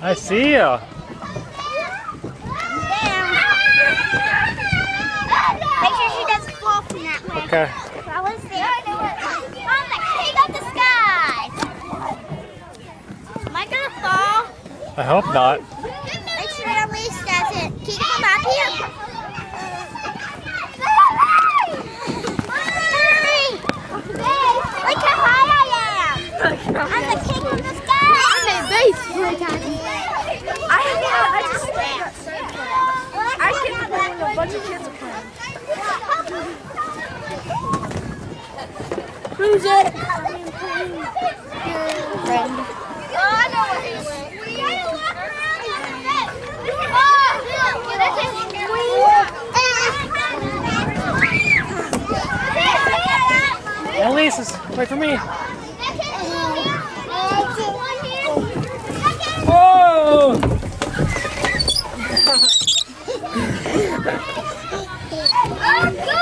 I see you. Make sure she doesn't fall from that way. Okay. I was there. I'm the king of the sky. Am I gonna fall? I hope not. Make sure Elise doesn't. Can you come up here? I'm a base. I have I just I can play when a bunch of kids are playing. Who's it? Friend. Oh, I know where he went. Elise, wait for me. Oh, God!